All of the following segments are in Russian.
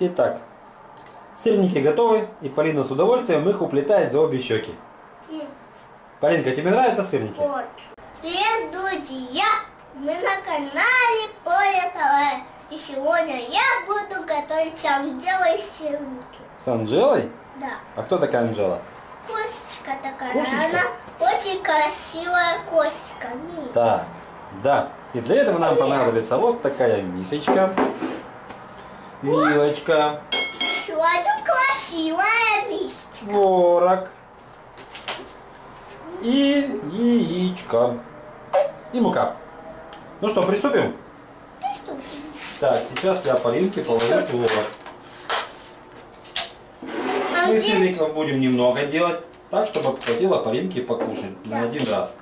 Итак, сырники готовы, и Полина с удовольствием их уплетает за обе щеки. Полинка, тебе нравятся сырники? Вот. Привет, друзья! Мы на канале Поле ТВ. И сегодня я буду готовить Анджела из сырники. С Анжелой? Да. А кто такая Анжела? Косточка такая. Кошечка? Она очень красивая косточка. Так, да. И для этого нам понадобится вот такая мисочка, вилочка, один красивая мистика. творог и яичко. И мука. Ну что, приступим? Приступим. Так, сейчас я Полинке положу творог. А Мы где- сырников будем немного делать, так, чтобы хватило Полинке покушать на Да. один раз.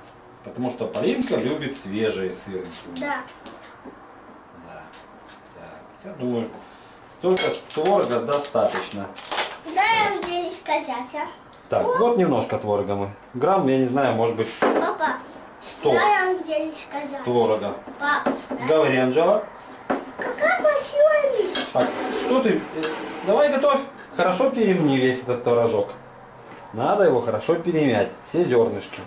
Потому что Полинка любит свежие сырники. Да. Да. Так, я думаю, столько творога достаточно. Дай Анджелечка дядя. Так, вот немножко творога мы. Грамм, я не знаю, может быть Папа, 100 дай Анджелечка дядя. творога. Папа. Говори, Анжела. Какая красивая мистика. Так, что ты? э, Давай готовь. Хорошо перемни весь этот творожок. Надо его хорошо перемять. Все зернышки.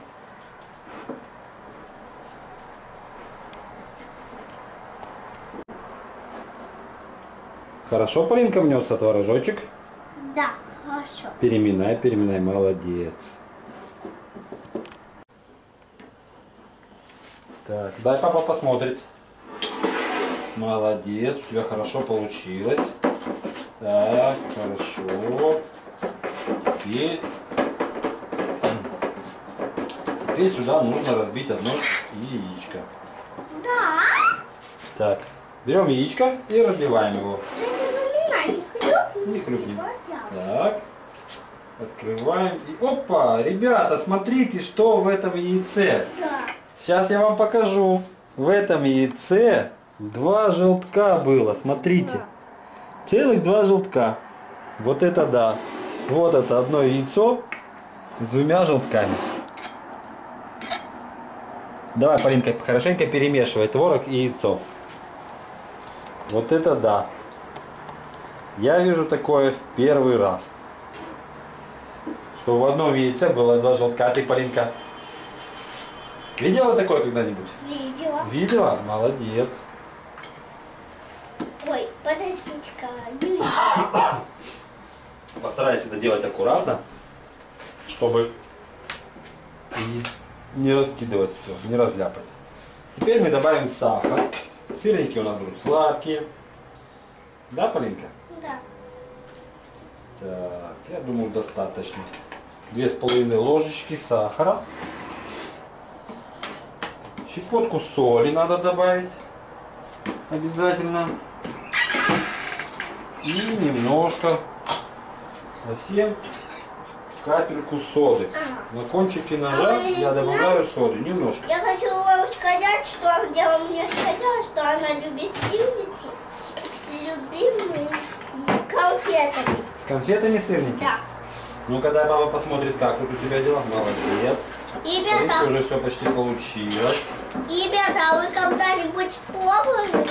Хорошо, Полинка, мнется творожочек. Да, хорошо. Переминай, переминай, молодец. Так, дай папа посмотрит. Молодец, у тебя хорошо получилось. Так, хорошо. Теперь, теперь сюда нужно разбить одно яичко. Да? Так, берем яичко и разбиваем его. Да хлюпни. Пожалуйста. Так. Открываем. И опа, ребята, смотрите, что в этом яйце. Да. Сейчас я вам покажу. В этом яйце два желтка было. Смотрите. Да. Целых два желтка. Вот это да. Вот это одно яйцо с двумя желтками. Давай, Полинка, хорошенько перемешивай творог и яйцо. Вот это да. Я вижу такое в первый раз. Что в одном яйце было два желтка. А ты, Полинка, видела такое когда-нибудь? Видела. Видела? Молодец. Ой, подождите-ка. Постарайся это делать аккуратно, чтобы не раскидывать все, не разляпать. Теперь мы добавим сахар. Сырники у нас будут сладкие. Да, Полинка? Так, я думаю, достаточно. Две с половиной ложечки сахара. Щепотку соли надо добавить. Обязательно. И немножко, совсем капельку соды. На кончике ножа А я добавляю соду. Немножко. Я хочу вам сказать, что Ангела мне сказала, что она любит сырники с любимыми конфетами. Конфетами сырники. Да. Ну, когда папа посмотрит, как тут у тебя дела, молодец. Ребята, уже все почти получилось. ребята, а вы когда-нибудь пробовали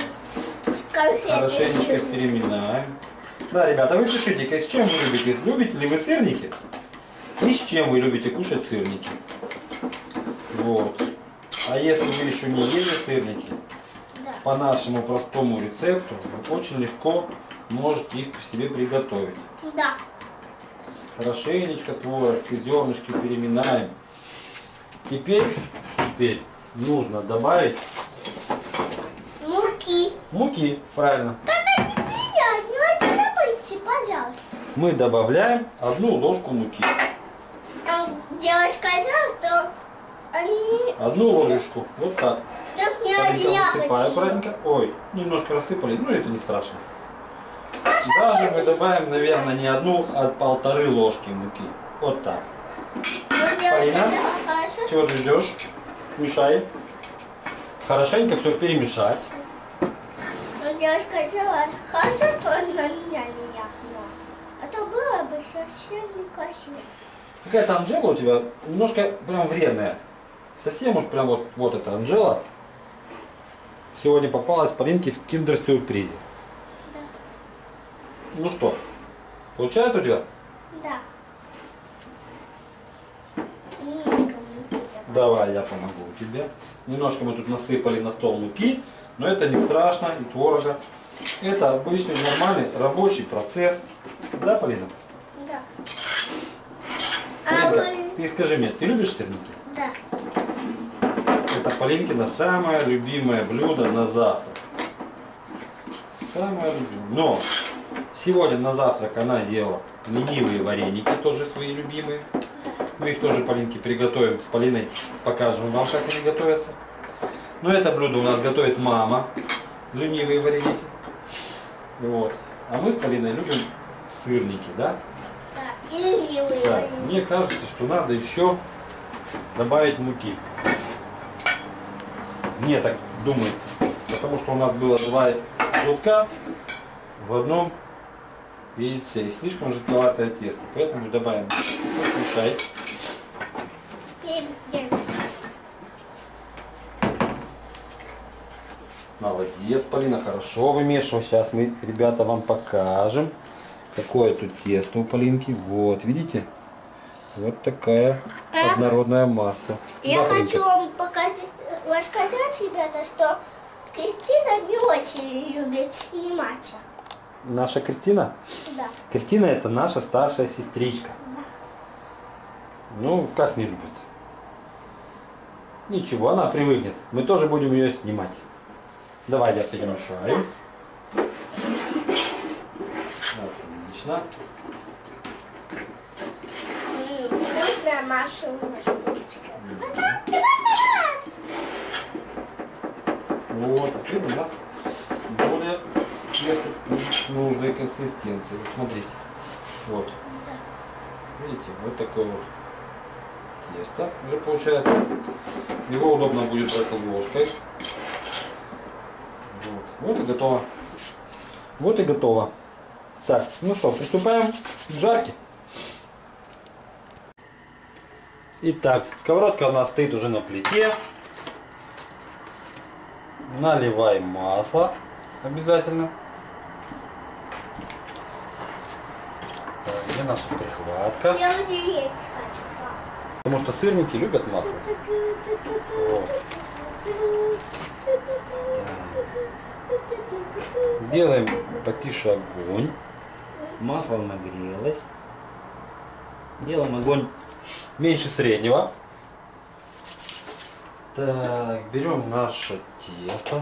конфеты Хорошенечко сырниками? переминаем. Да, ребята, вы пишите, с чем вы любите? Любите ли вы сырники? И с чем вы любите кушать сырники? Вот. А если вы еще не ели сырники. По нашему простому рецепту вы очень легко можете их себе приготовить. Да. Хорошенечко творог, все зернышки переминаем. Теперь, теперь нужно добавить Муки. муки, правильно. Только не отсыпайте, пожалуйста. Мы добавляем одну ложку муки. Девочка сказала, что они... Одну ложечку. Вот так. Высыпай отляпать аккуратненько. Ой, немножко рассыпали, ну это не страшно. Даже мы добавим, наверное, не одну, а полторы ложки муки. Вот так. Ну, хорошо. Чего ты ждешь? Мешай. Хорошенько все перемешать. Но девочка сказала, хорошо, что он на меня не ляпнула. А то было бы совсем некрасиво. Какая-то Анжела у тебя немножко прям вредная. Совсем уж прям вот, вот эта Анжела сегодня попалась Полинке в киндер-сюрпризе. Ну что, получается у тебя? Да. Добавим. Давай, я помогу тебе. Немножко мы тут насыпали на стол муки, но это не страшно, и творога. Это обычный нормальный рабочий процесс. Да, Полина? Да. А Полинка, вы... ты скажи мне, ты любишь сырники? Да. Это Полинкина самое любимое блюдо на завтрак. Самое любимое. Но сегодня на завтрак она ела ленивые вареники, тоже свои любимые. Мы их тоже Полинке приготовим с Полиной, покажем вам, как они готовятся. Но это блюдо у нас готовит мама, ленивые вареники. Вот. А мы с Полиной любим сырники, да? Да. Ленивые вареники. мне кажется, что надо еще добавить муки. Мне так думается. Потому что у нас было два желтка в одном яйце. И слишком жидковатое тесто. Поэтому добавим кушай. Молодец, Полина, хорошо вымешивал. Сейчас мы, ребята, вам покажем, какое тут тесто у Полинки. Вот, видите? Вот такая однородная масса. Я Да, Полинка? хочу вам показать, рассказать, ребята, что Кристина не очень любит снимать. Наша Кристина? Да. Кристина это наша старшая сестричка. Ну, как не любит? Ничего, она привыкнет. Мы тоже будем ее снимать. Давай я перемешаю. Отлично. М, Вкусная Маша штучка. Вот, а теперь у нас более нужной консистенции. Вот смотрите. Вот. Видите, вот такое вот тесто уже получается. Его удобно будет брать ложкой. Вот. вот и готово. Вот и готово. Так, ну что, приступаем к жарке. Итак, сковородка у нас стоит уже на плите. Наливаем масло обязательно. Так, где наша прихватка? Я уже есть хочу. Потому что сырники любят масло. Вот. Делаем потише огонь. Масло нагрелось. Делаем огонь меньше среднего. Так, берем наше тесто.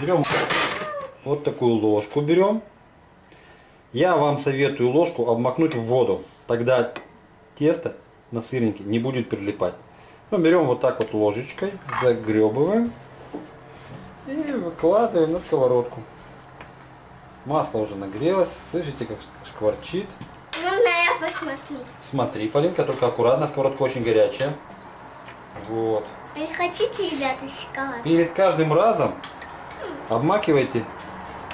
Берем вот такую ложку берем. Я вам советую ложку обмакнуть в воду. Тогда тесто на сырнике не будет прилипать. Ну, берем вот так вот ложечкой, загребываем и выкладываем на сковородку. Масло уже нагрелось. Слышите, как шкварчит. Можно я посмотрю? Смотри, Полинка, только аккуратно, сковородка очень горячая. Вот. А не хотите, ребята, шоколад? Перед каждым разом обмакивайте,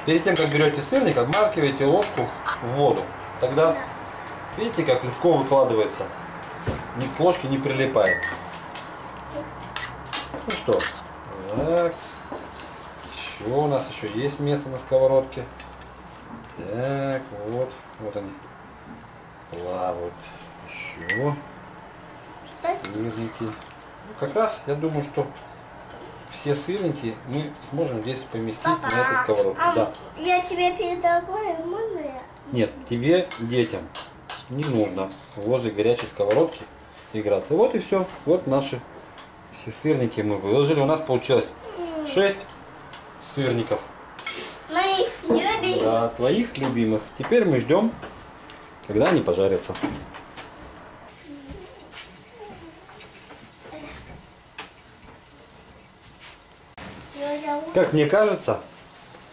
перед тем, как берете сырник, обмакивайте ложку в воду. Тогда, видите, как легко выкладывается. Ни к ложке не прилипает. Ну что, так. Еще у нас еще есть место на сковородке. Так, вот, вот они плавают. Еще сырники. Ну, как раз я думаю, что все сырники мы сможем здесь поместить на этой сковородке. а Да. я тебе передаваю, можно я? Нет, тебе, детям, не нужно возле горячей сковородки играться. Вот и все. Вот наши все сырники мы выложили. У нас получилось 6 сырников. Да, твоих любимых. Теперь мы ждем, когда они пожарятся. Как мне кажется,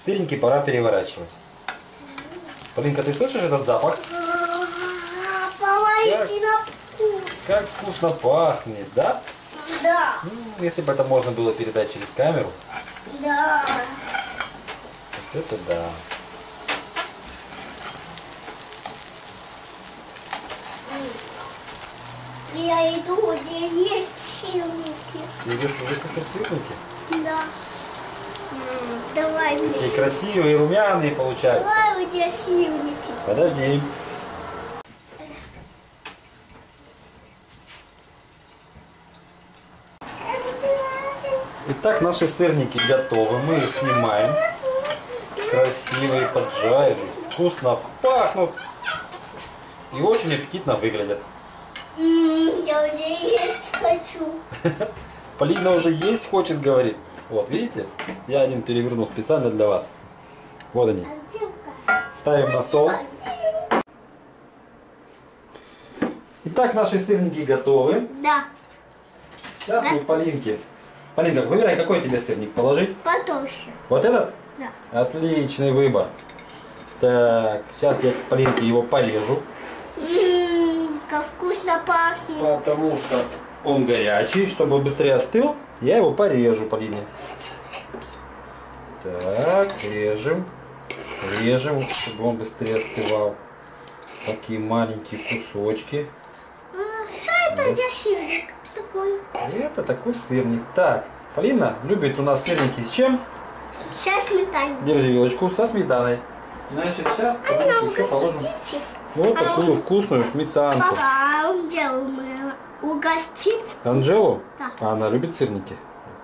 сырники пора переворачивать. Полинка, ты слышишь этот запах? А, вкус. Как вкусно пахнет, да? Да, если бы это можно было передать через камеру, да. вот это да. Я иду, где есть сырники. Ты идешь уже кушать сырники? Да. Давай мне сыр- красивые, румяные получаются. Давай где сырники. Подожди. Итак, наши сырники готовы. Мы их снимаем. Красивые, поджарились, вкусно пахнут. И очень аппетитно выглядят. Я уже есть хочу. Полина уже есть хочет, говорит. Вот, видите? Я один перевернул специально для вас. Вот они. Ставим на стол. Итак, наши сырники готовы. Да, Сейчас мы Полинке. Полинка, выбирай, какой тебе сырник положить. потолще. Вот этот? Да. Отличный выбор. Так, сейчас я Полинке его порежу, пахнет. потому что он горячий, чтобы быстрее остыл, я его порежу Полине. Так, режем, режем, чтобы он быстрее остывал. Такие маленькие кусочки. А, Что это за сырник такой? Это такой сырник. Так, Полина любит у нас сырники с чем? Сейчас сметану. Держи вилочку со сметаной. Значит, сейчас А еще положим вот такую вкусную сметанку. Папа, делал мы угостит Анжелу? Да. А она любит сырники?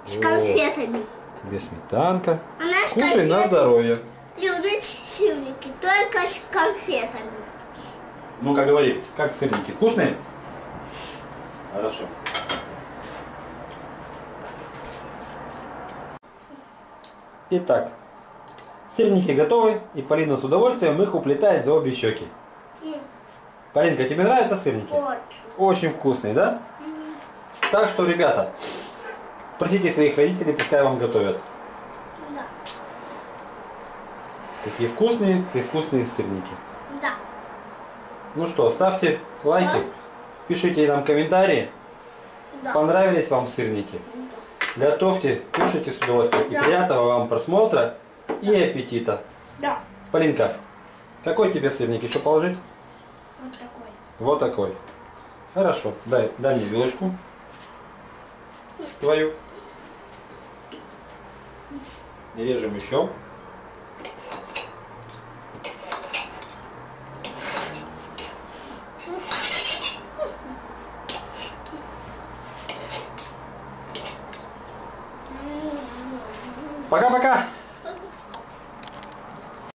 с конфетами. тебе сметанка. Она с Кушай на здоровье. любит сырники, только с конфетами. Ну-ка говори, как сырники? Вкусные? Хорошо. Итак, сырники готовы, и Полина с удовольствием их уплетает за обе щеки. Полинка, тебе нравятся сырники? Вот. Очень вкусные, да? Так что, ребята, просите своих родителей, пускай вам готовят. Да. Такие вкусные, привкусные сырники. Да. Ну что, ставьте лайки, Да. пишите нам комментарии, Да. понравились вам сырники. Готовьте, кушайте с удовольствием. И Да. приятного вам просмотра и аппетита. Да. Полинка, какой тебе сырник еще положить? Вот такой. Вот такой. Хорошо, дай, дай мне вилочку. Твою. Режем еще. Пока-пока!